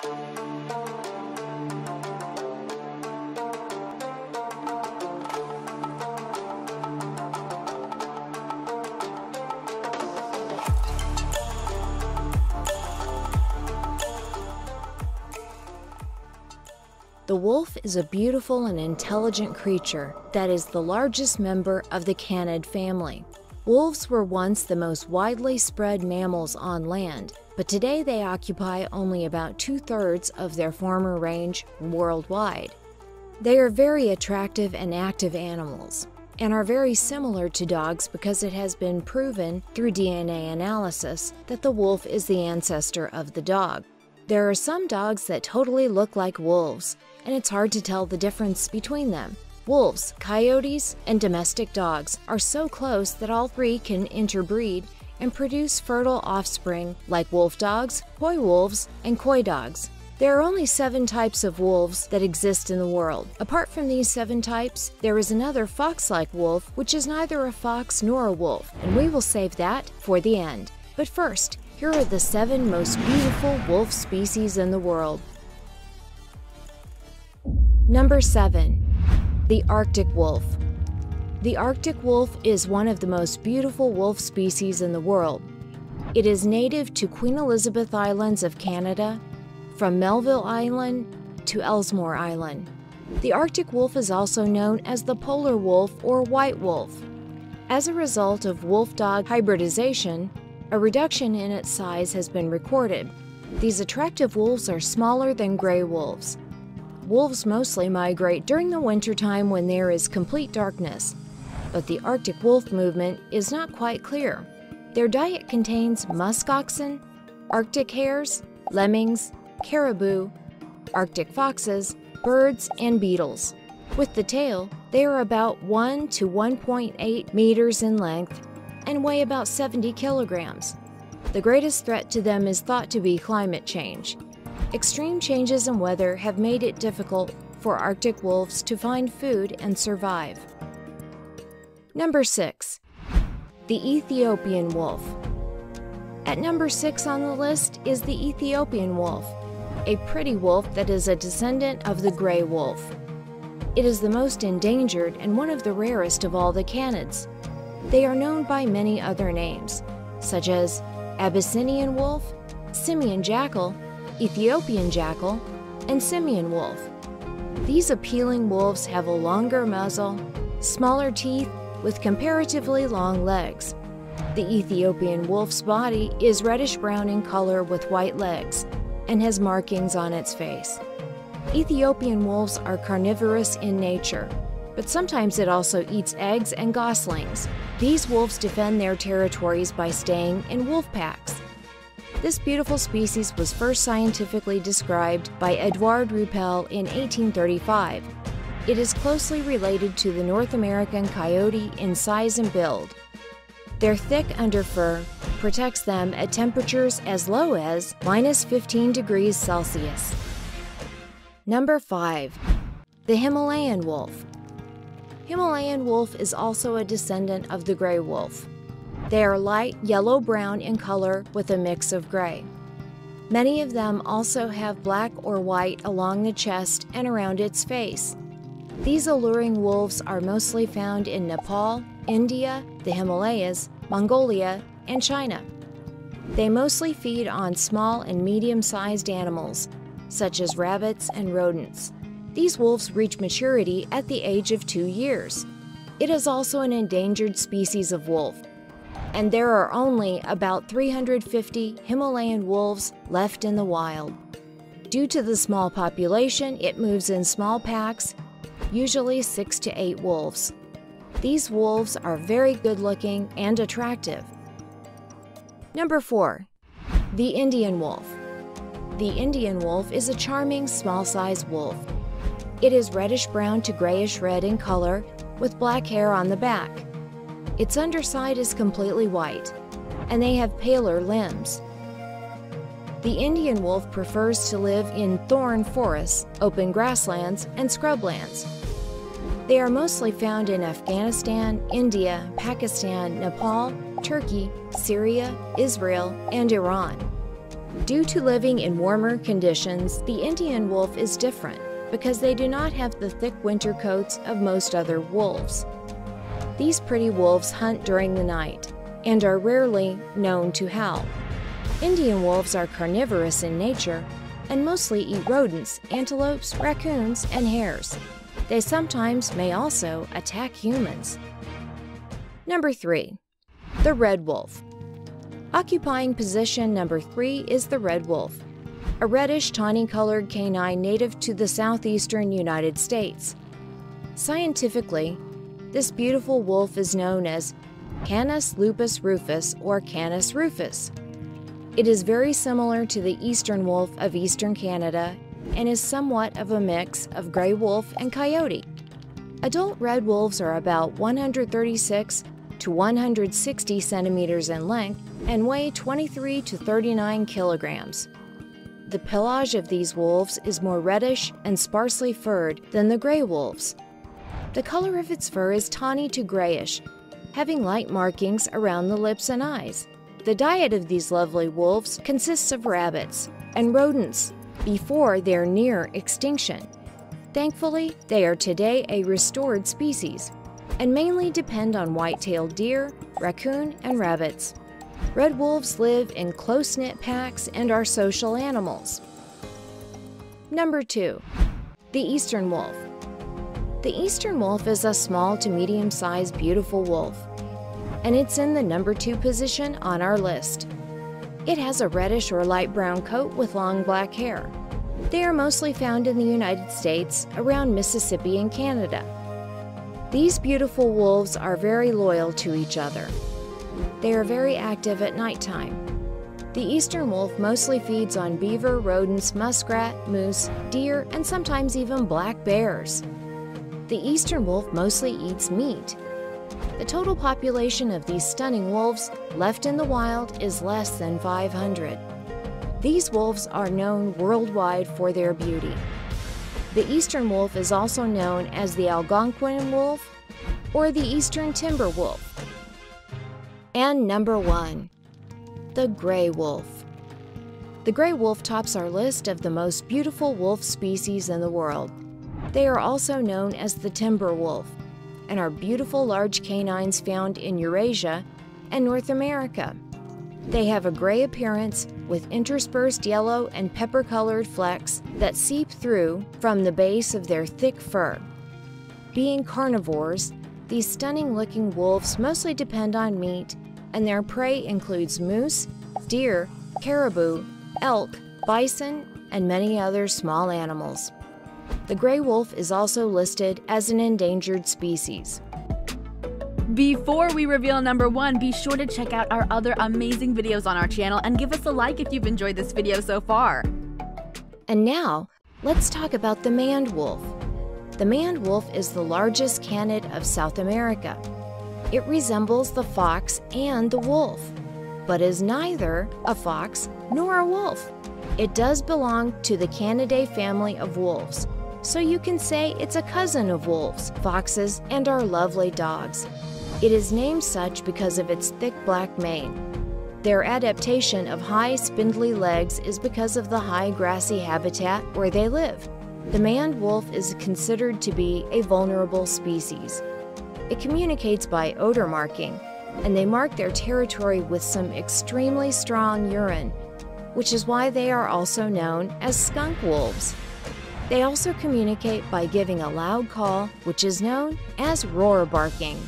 The wolf is a beautiful and intelligent creature that is the largest member of the canid family. Wolves were once the most widely spread mammals on land, but today they occupy only about two thirds of their former range worldwide. They are very attractive and active animals and are very similar to dogs because it has been proven through DNA analysis that the wolf is the ancestor of the dog. There are some dogs that totally look like wolves, and it's hard to tell the difference between them. Wolves, coyotes, and domestic dogs are so close that all three can interbreed and produce fertile offspring like wolf dogs, coy wolves, and coy dogs. There are only seven types of wolves that exist in the world. Apart from these seven types, there is another fox like wolf, which is neither a fox nor a wolf, and we will save that for the end. But first, here are the seven most beautiful wolf species in the world. Number 7. The Arctic Wolf. The Arctic wolf is one of the most beautiful wolf species in the world. It is native to Queen Elizabeth Islands of Canada, from Melville Island to Ellesmere Island. The Arctic wolf is also known as the polar wolf or white wolf. As a result of wolf dog hybridization, a reduction in its size has been recorded. These attractive wolves are smaller than gray wolves. Wolves mostly migrate during the wintertime when there is complete darkness, but the Arctic wolf movement is not quite clear. Their diet contains musk oxen, Arctic hares, lemmings, caribou, Arctic foxes, birds, and beetles. With the tail, they are about 1 to 1.8 meters in length and weigh about 70 kilograms. The greatest threat to them is thought to be climate change. Extreme changes in weather have made it difficult for Arctic wolves to find food and survive. Number 6. The Ethiopian Wolf. At number 6 on the list is the Ethiopian wolf, a pretty wolf that is a descendant of the gray wolf. It is the most endangered and one of the rarest of all the canids. They are known by many other names, such as Abyssinian wolf, Simien jackal, Ethiopian jackal, and Simien wolf. These appealing wolves have a longer muzzle, smaller teeth, with comparatively long legs. The Ethiopian wolf's body is reddish brown in color with white legs and has markings on its face. Ethiopian wolves are carnivorous in nature, but sometimes it also eats eggs and goslings. These wolves defend their territories by staying in wolf packs. This beautiful species was first scientifically described by Edouard Rüppell in 1835. It is closely related to the North American coyote in size and build. Their thick underfur protects them at temperatures as low as minus 15 degrees Celsius. Number 5. The Himalayan wolf. Himalayan wolf is also a descendant of the gray wolf. They are light yellow brown in color with a mix of gray. Many of them also have black or white along the chest and around its face. These alluring wolves are mostly found in Nepal, India, the Himalayas, Mongolia, and China. They mostly feed on small and medium sized animals, such as rabbits and rodents. These wolves reach maturity at the age of two years. It is also an endangered species of wolf, and there are only about 350 Himalayan wolves left in the wild. Due to the small population, it moves in small packs, usually six to eight wolves. These wolves are very good looking and attractive. Number 4. The Indian Wolf. The Indian wolf is a charming small sized wolf. It is reddish brown to grayish red in color with black hair on the back. Its underside is completely white, and they have paler limbs. The Indian wolf prefers to live in thorn forests, open grasslands, and scrublands. They are mostly found in Afghanistan, India, Pakistan, Nepal, Turkey, Syria, Israel, and Iran. Due to living in warmer conditions, the Indian wolf is different because they do not have the thick winter coats of most other wolves. These pretty wolves hunt during the night and are rarely known to howl. Indian wolves are carnivorous in nature and mostly eat rodents, antelopes, raccoons, and hares. They sometimes may also attack humans. Number 3. The Red Wolf. Occupying position number 3 is the red wolf, a reddish tawny colored canine native to the southeastern United States. Scientifically, this beautiful wolf is known as Canis lupus rufus or Canis rufus. It is very similar to the eastern wolf of eastern Canada and is somewhat of a mix of gray wolf and coyote. Adult red wolves are about 136 to 160 centimeters in length and weigh 23 to 39 kilograms. The pelage of these wolves is more reddish and sparsely furred than the gray wolves. The color of its fur is tawny to grayish, having light markings around the lips and eyes. The diet of these lovely wolves consists of rabbits and rodents before they're near extinction. Thankfully, they are today a restored species and mainly depend on white-tailed deer, raccoon, and rabbits. Red wolves live in close-knit packs and are social animals. Number 2. The Eastern Wolf The Eastern Wolf is a small to medium-sized beautiful wolf, and it's in the number 2 position on our list. It has a reddish or light brown coat with long black hair. They are mostly found in the United States, around Mississippi and Canada. These beautiful wolves are very loyal to each other. They are very active at nighttime. The eastern wolf mostly feeds on beaver, rodents, muskrat, moose, deer, and sometimes even black bears. The eastern wolf mostly eats meat. The total population of these stunning wolves left in the wild is less than 500. These wolves are known worldwide for their beauty. The eastern wolf is also known as the Algonquin wolf or the eastern timber wolf. And number one, the gray wolf. The gray wolf tops our list of the most beautiful wolf species in the world. They are also known as the timber wolf and are beautiful large canines found in Eurasia and North America. They have a gray appearance with interspersed yellow and pepper colored flecks that seep through from the base of their thick fur. Being carnivores, these stunning looking wolves mostly depend on meat, and their prey includes moose, deer, caribou, elk, bison, and many other small animals. The gray wolf is also listed as an endangered species. Before we reveal number one, be sure to check out our other amazing videos on our channel and give us a like if you've enjoyed this video so far. And now, let's talk about the maned wolf. The maned wolf is the largest canid of South America. It resembles the fox and the wolf, but is neither a fox nor a wolf. It does belong to the Canidae family of wolves, so you can say it's a cousin of wolves, foxes, and our lovely dogs. It is named such because of its thick black mane. Their adaptation of high, spindly legs is because of the high grassy habitat where they live. The maned wolf is considered to be a vulnerable species. It communicates by odor marking, and they mark their territory with some extremely strong urine, which is why they are also known as skunk wolves. They also communicate by giving a loud call, which is known as roar barking.